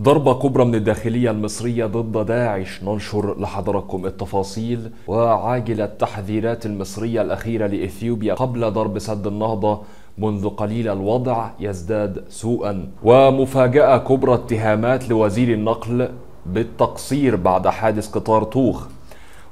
ضربة كبرى من الداخلية المصرية ضد داعش. ننشر لحضراتكم التفاصيل وعاجل التحذيرات المصرية الأخيرة لإثيوبيا قبل ضرب سد النهضة منذ قليل الوضع يزداد سوءا. ومفاجأة كبرى اتهامات لوزير النقل بالتقصير بعد حادث قطار طوخ.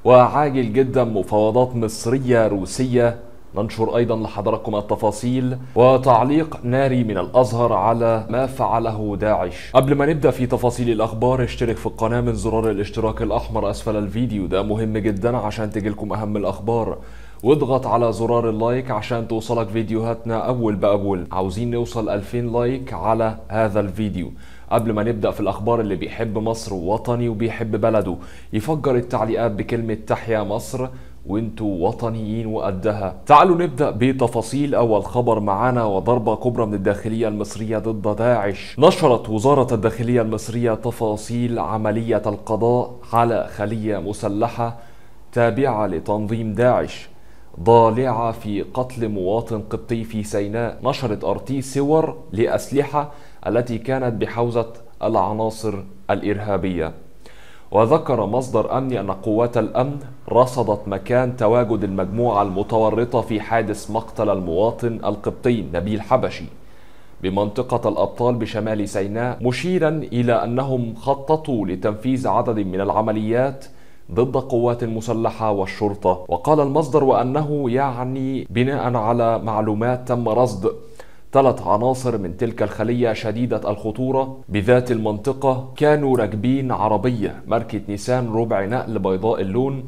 وعاجل جدا مفاوضات مصرية روسية ننشر أيضا لحضراتكم التفاصيل وتعليق ناري من الأزهر على ما فعله داعش. قبل ما نبدأ في تفاصيل الأخبار اشترك في القناة من زرار الاشتراك الأحمر أسفل الفيديو. ده مهم جدا عشان تجيلكم أهم الأخبار. واضغط على زرار ال like عشان توصلك فيديوهاتنا أول بأول. عاوزين نوصل 2000 like على هذا الفيديو. قبل ما نبدأ في الأخبار اللي بيحب مصر ووطني وبيحب بلده يفجر التعليقات بكلمة تحيا مصر. وانتوا وطنيين وقدها. تعالوا نبدأ بتفاصيل أول خبر معانا وضربة كبرى من الداخلية المصرية ضد داعش. نشرت وزارة الداخلية المصرية تفاصيل عملية القضاء على خلية مسلحة تابعة لتنظيم داعش. ضالعة في قتل مواطن قبطي في سيناء. نشرت أرتي صور لأسلحة التي كانت بحوزة العناصر الإرهابية. وذكر مصدر أمني أن قوات الأمن رصدت مكان تواجد المجموعة المتورطة في حادث مقتل المواطن القبطي نبيل حبشي بمنطقة الأبطال بشمال سيناء مشيرا إلى أنهم خططوا لتنفيذ عدد من العمليات ضد قوات المسلحة والشرطة. وقال المصدر وأنه يعني بناء على معلومات تم رصد ثلاث عناصر من تلك الخلية شديدة الخطورة. بذات المنطقة كانوا راكبين عربية ماركة نيسان ربع نقل بيضاء اللون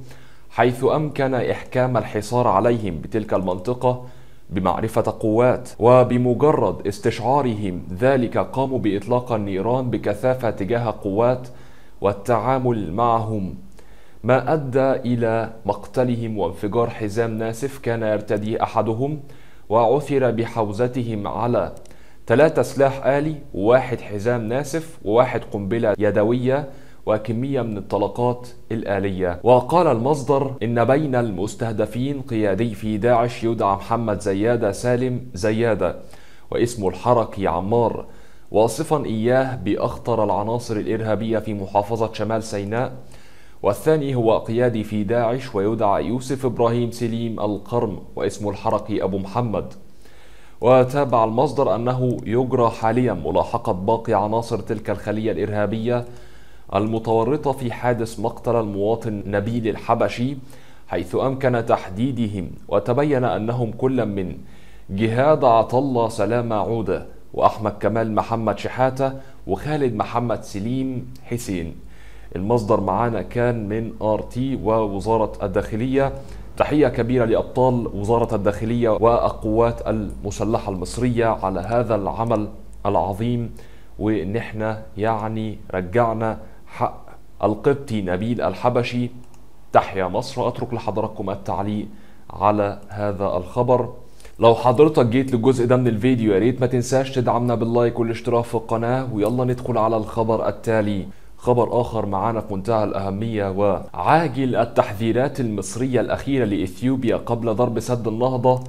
حيث أمكن إحكام الحصار عليهم بتلك المنطقة بمعرفة قوات وبمجرد استشعارهم ذلك قاموا بإطلاق النيران بكثافة تجاه قوات والتعامل معهم. ما أدى إلى مقتلهم وانفجار حزام ناسف كان يرتديه أحدهم. وعثر بحوزتهم على ثلاثة سلاح آلي وواحد حزام ناسف وواحد قنبلة يدوية وكمية من الطلقات الآلية. وقال المصدر إن بين المستهدفين قيادي في داعش يدعى محمد زيادة سالم زيادة واسمه الحركي عمار. واصفا إياه بأخطر العناصر الإرهابية في محافظة شمال سيناء والثاني هو قيادي في داعش ويدعى يوسف إبراهيم سليم القرم واسمه الحركي أبو محمد. وتابع المصدر أنه يجرى حاليا ملاحقة باقي عناصر تلك الخلية الإرهابية المتورطة في حادث مقتل المواطن نبيل الحبشي حيث أمكن تحديدهم وتبين أنهم كل من جهاد عطلة سلامة عودة وأحمد كمال محمد شحاتة وخالد محمد سليم حسين. المصدر معانا كان من RT ووزارة الداخلية. تحية كبيرة لأبطال وزارة الداخلية والقوات المسلحة المصرية على هذا العمل العظيم. وان إحنا يعني رجعنا حق القبطي نبيل الحبشي. تحيا مصر. أترك لحضراتكم التعليق على هذا الخبر. لو حضرتك جيت للجزء ده من الفيديو يا ريت ما تنساش تدعمنا بال like والاشتراك في القناة. ويلا ندخل على الخبر التالي. خبر آخر معانا في منتهى الأهمية وعاجل التحذيرات المصرية الأخيرة لإثيوبيا قبل ضرب سد النهضة.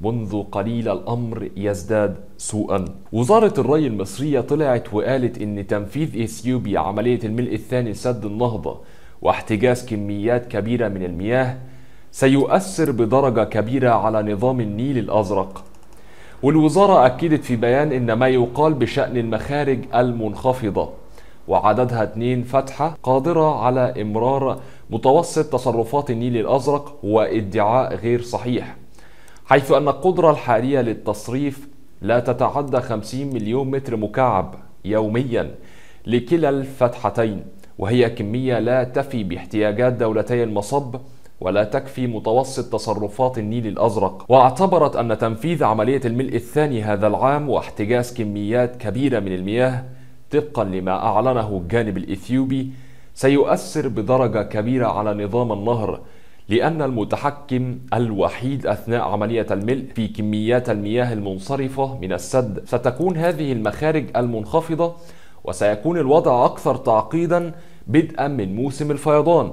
منذ قليل الأمر يزداد سوءا. وزارة الري المصرية طلعت وقالت إن تنفيذ إثيوبيا عملية الملء الثاني لسد النهضة واحتجاز كميات كبيرة من المياه سيؤثر بدرجة كبيرة على نظام النيل الأزرق. والوزارة أكدت في بيان إن ما يقال بشأن المخارج المنخفضة. وعددها اتنين فتحة قادرة على إمرار متوسط تصرفات النيل الأزرق وادعاء غير صحيح حيث أن القدرة الحالية للتصريف لا تتعدى 50 مليون متر مكعب يوميا لكلا الفتحتين وهي كمية لا تفي باحتياجات دولتي المصب ولا تكفي متوسط تصرفات النيل الأزرق. واعتبرت أن تنفيذ عملية الملء الثاني هذا العام واحتجاز كميات كبيرة من المياه طبقا لما أعلنه الجانب الإثيوبي سيؤثر بدرجة كبيرة على نظام النهر لأن المتحكم الوحيد أثناء عملية الملء في كميات المياه المنصرفة من السد. ستكون هذه المخارج المنخفضة وسيكون الوضع أكثر تعقيدا بدءا من موسم الفيضان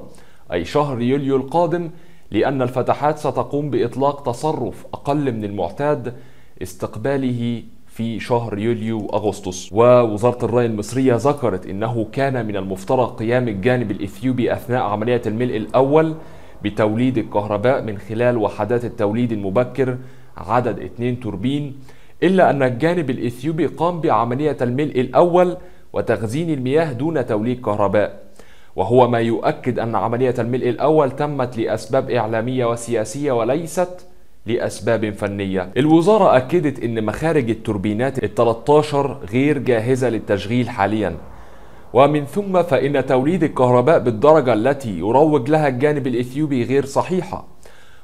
أي شهر يوليو القادم لأن الفتحات ستقوم بإطلاق تصرف أقل من المعتاد استقباله في شهر يوليو أغسطس ووزارة الري المصرية ذكرت أنه كان من المفترض قيام الجانب الإثيوبي أثناء عملية الملء الأول بتوليد الكهرباء من خلال وحدات التوليد المبكر عدد اثنين توربين إلا أن الجانب الإثيوبي قام بعملية الملء الأول وتخزين المياه دون توليد كهرباء. وهو ما يؤكد أن عملية الملء الأول تمت لأسباب إعلامية وسياسية وليست لأسباب فنية. الوزارة أكدت أن مخارج التوربينات ال 13 غير جاهزة للتشغيل حاليا. ومن ثم فإن توليد الكهرباء بالدرجة التي يروج لها الجانب الإثيوبي غير صحيحة.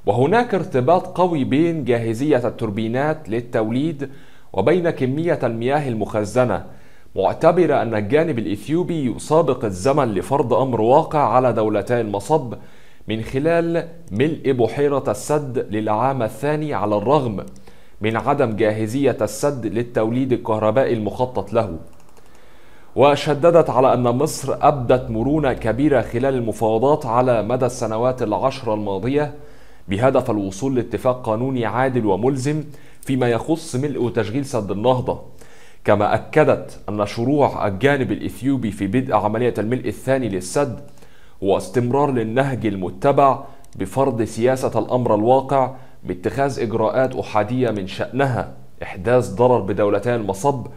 وهناك ارتباط قوي بين جاهزية التوربينات للتوليد وبين كمية المياه المخزنة. معتبرة أن الجانب الإثيوبي يسابق الزمن لفرض أمر واقع على دولتي المصب من خلال ملء بحيرة السد للعام الثاني على الرغم من عدم جاهزية السد للتوليد الكهربائي المخطط له. وشددت على أن مصر أبدت مرونة كبيرة خلال المفاوضات على مدى السنوات العشر الماضية بهدف الوصول لاتفاق قانوني عادل وملزم فيما يخص ملء وتشغيل سد النهضة. كما أكدت أن شروع الجانب الإثيوبي في بدء عملية الملء الثاني للسد هو استمرار للنهج المتبع بفرض سياسة الأمر الواقع باتخاذ إجراءات أحادية من شأنها إحداث ضرر بدولتي المصب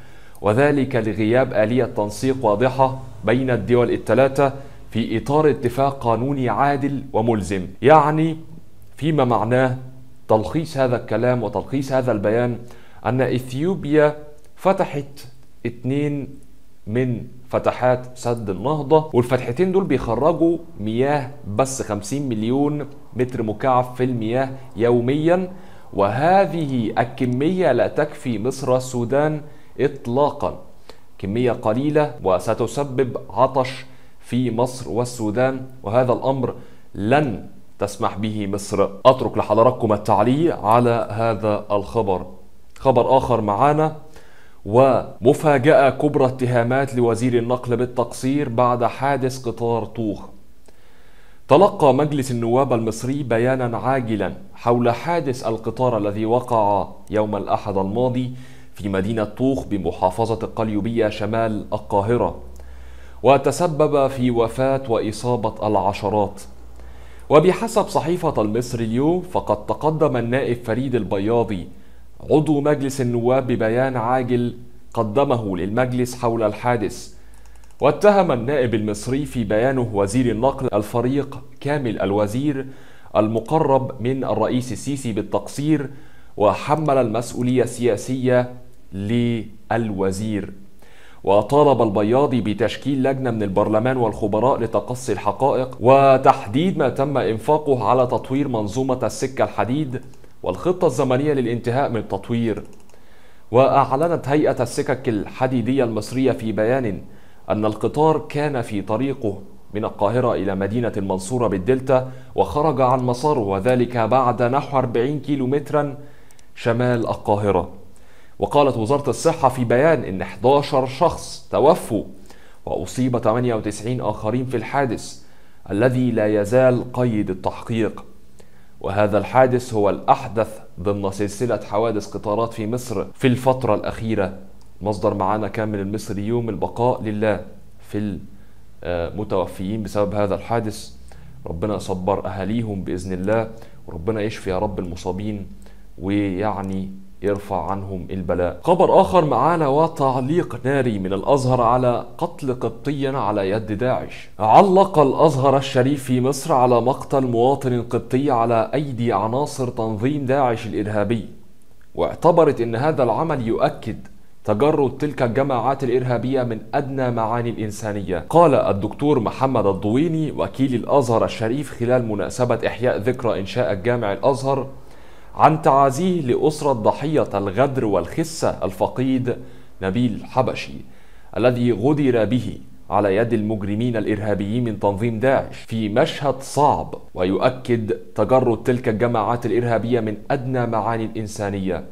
وذلك لغياب آلية تنسيق واضحة بين الدول الثلاثة في إطار اتفاق قانوني عادل وملزم. يعني فيما معناه تلخيص هذا الكلام وتلخيص هذا البيان أن إثيوبيا فتحت اتنين من فتحات سد النهضة والفتحتين دول بيخرجوا مياه بس 50 مليون متر مكعب في المياه يوميا. وهذه الكمية لا تكفي مصر والسودان إطلاقا. كمية قليلة وستسبب عطش في مصر والسودان وهذا الأمر لن تسمح به مصر. أترك لحضراتكم التعليق على هذا الخبر. خبر آخر معانا. ومفاجأة كبرى اتهامات لوزير النقل بالتقصير بعد حادث قطار طوخ. تلقى مجلس النواب المصري بيانا عاجلا حول حادث القطار الذي وقع يوم الأحد الماضي في مدينة طوخ بمحافظة القليوبية شمال القاهرة وتسبب في وفاة وإصابة العشرات. وبحسب صحيفة المصري اليوم فقد تقدم النائب فريد البياضي عضو مجلس النواب ببيان عاجل قدمه للمجلس حول الحادث. واتهم النائب المصري في بيانه وزير النقل الفريق كامل الوزير المقرب من الرئيس السيسي بالتقصير وحمل المسؤولية السياسية للوزير. وطالب البياضي بتشكيل لجنة من البرلمان والخبراء لتقصي الحقائق وتحديد ما تم إنفاقه على تطوير منظومة السكة الحديد والخطة الزمنية للانتهاء من التطوير وأعلنت هيئة السكك الحديدية المصرية في بيان أن القطار كان في طريقه من القاهرة إلى مدينة المنصورة بالدلتا وخرج عن مساره وذلك بعد نحو 40 كيلومترا شمال القاهرة. وقالت وزارة الصحة في بيان أن 11 شخص توفوا وأصيب 98 آخرين في الحادث الذي لا يزال قيد التحقيق. وهذا الحادث هو الأحدث ضمن سلسلة حوادث قطارات في مصر في الفترة الأخيرة. مصدر معانا كامل المصري يوم البقاء لله في المتوفيين بسبب هذا الحادث. ربنا يصبر أهاليهم بإذن الله وربنا يشفي يا رب المصابين ويعني يرفع عنهم البلاء. خبر آخر معانا وتعليق ناري من الأزهر على قتل قبطي على يد داعش. علق الأزهر الشريف في مصر على مقتل مواطن قبطي على أيدي عناصر تنظيم داعش الإرهابي. واعتبرت أن هذا العمل يؤكد تجرد تلك الجماعات الإرهابية من أدنى معاني الإنسانية. قال الدكتور محمد الضويني وكيل الأزهر الشريف خلال مناسبة إحياء ذكرى إنشاء الجامع الأزهر عن تعازيه لأسرة ضحية الغدر والخسة الفقيد نبيل حبشي الذي غدر به على يد المجرمين الإرهابيين من تنظيم داعش في مشهد صعب ويؤكد تجرد تلك الجماعات الإرهابية من أدنى معاني الإنسانية.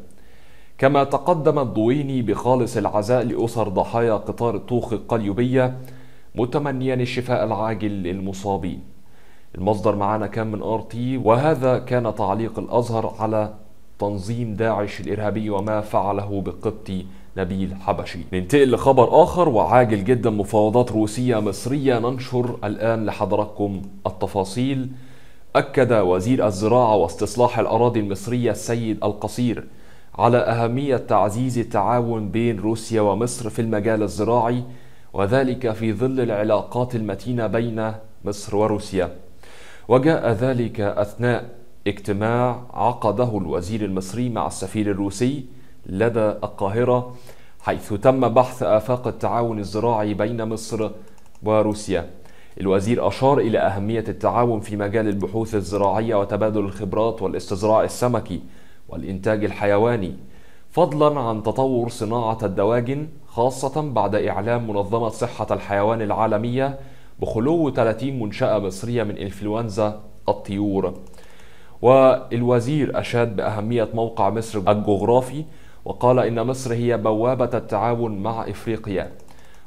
كما تقدم الضويني بخالص العزاء لأسر ضحايا قطار الطوخ القليوبية متمنيا الشفاء العاجل للمصابين. المصدر معانا كان من RT وهذا كان تعليق الأزهر على تنظيم داعش الإرهابي وما فعله بالقبطي نبيل حبشي. ننتقل لخبر آخر وعاجل جدا مفاوضات روسية مصرية ننشر الآن لحضراتكم التفاصيل. أكد وزير الزراعة واستصلاح الأراضي المصرية السيد القصير على أهمية تعزيز التعاون بين روسيا ومصر في المجال الزراعي وذلك في ظل العلاقات المتينة بين مصر وروسيا. وجاء ذلك أثناء اجتماع عقده الوزير المصري مع السفير الروسي لدى القاهرة حيث تم بحث آفاق التعاون الزراعي بين مصر وروسيا. الوزير أشار إلى أهمية التعاون في مجال البحوث الزراعية وتبادل الخبرات والاستزراع السمكي والإنتاج الحيواني فضلا عن تطور صناعة الدواجن خاصة بعد إعلام منظمة صحة الحيوان العالمية بخلو 30 منشأة مصرية من إنفلونزا الطيور. والوزير أشاد بأهمية موقع مصر الجغرافي وقال إن مصر هي بوابة التعاون مع إفريقيا.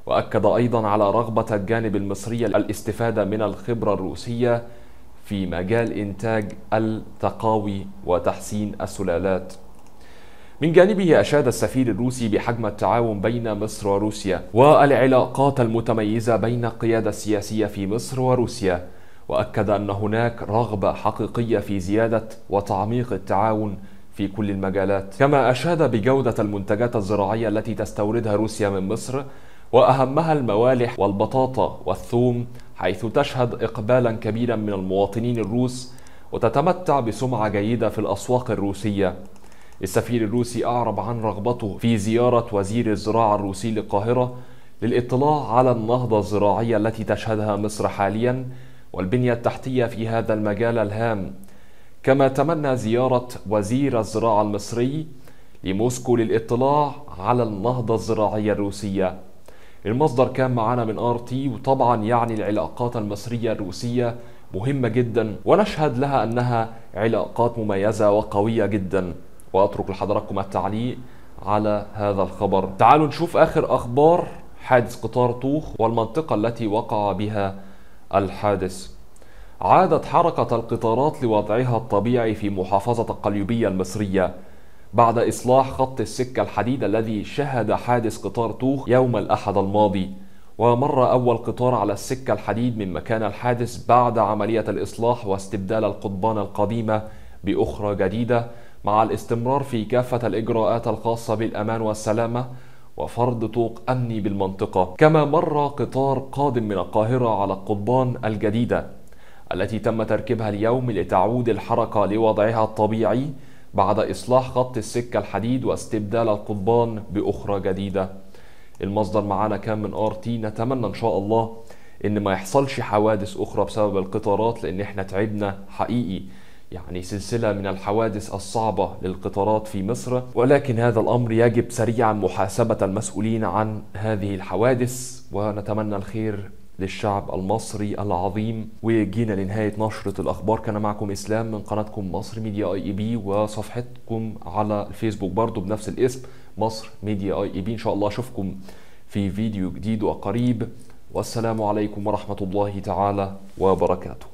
وأكد أيضا على رغبة الجانب المصري الاستفادة من الخبرة الروسية في مجال إنتاج التقاوي وتحسين السلالات. من جانبه أشاد السفير الروسي بحجم التعاون بين مصر وروسيا والعلاقات المتميزة بين القيادة السياسية في مصر وروسيا وأكد أن هناك رغبة حقيقية في زيادة وتعميق التعاون في كل المجالات. كما أشاد بجودة المنتجات الزراعية التي تستوردها روسيا من مصر وأهمها الموالح والبطاطا والثوم حيث تشهد إقبالا كبيرا من المواطنين الروس وتتمتع بسمعة جيدة في الأسواق الروسية. السفير الروسي أعرب عن رغبته في زيارة وزير الزراعة الروسي للقاهرة للاطلاع على النهضة الزراعية التي تشهدها مصر حاليا والبنية التحتية في هذا المجال الهام. كما تمنى زيارة وزير الزراعة المصري لموسكو للاطلاع على النهضة الزراعية الروسية. المصدر كان معنا من RT وطبعا يعني العلاقات المصرية الروسية مهمة جدا ونشهد لها أنها علاقات مميزة وقوية جدا. وأترك لحضراتكم التعليق على هذا الخبر. تعالوا نشوف آخر أخبار حادث قطار طوخ والمنطقة التي وقع بها الحادث. عادت حركة القطارات لوضعها الطبيعي في محافظة القليوبية المصرية بعد إصلاح خط السكة الحديد الذي شهد حادث قطار طوخ يوم الأحد الماضي ومر أول قطار على السكة الحديد من مكان الحادث بعد عملية الإصلاح واستبدال القضبان القديمة بأخرى جديدة مع الاستمرار في كافة الإجراءات الخاصة بالأمان والسلامة وفرض طوق أمني بالمنطقة. كما مر قطار قادم من القاهرة على القضبان الجديدة التي تم تركيبها اليوم لتعود الحركة لوضعها الطبيعي بعد إصلاح خط السكة الحديد واستبدال القضبان بأخرى جديدة. المصدر معانا كان من RT. نتمنى إن شاء الله إن ما يحصلش حوادث أخرى بسبب القطارات لأن إحنا تعبنا حقيقي. يعني سلسلة من الحوادث الصعبة للقطارات في مصر ولكن هذا الأمر يجب سريعا محاسبة المسؤولين عن هذه الحوادث ونتمنى الخير للشعب المصري العظيم. وجينا لنهاية نشرة الأخبار. كان معكم إسلام من قناتكم مصر ميديا VIP وصفحتكم على الفيسبوك برضو بنفس الاسم مصر ميديا اي أي بي. إن شاء الله أشوفكم في فيديو جديد وقريب. والسلام عليكم ورحمة الله تعالى وبركاته.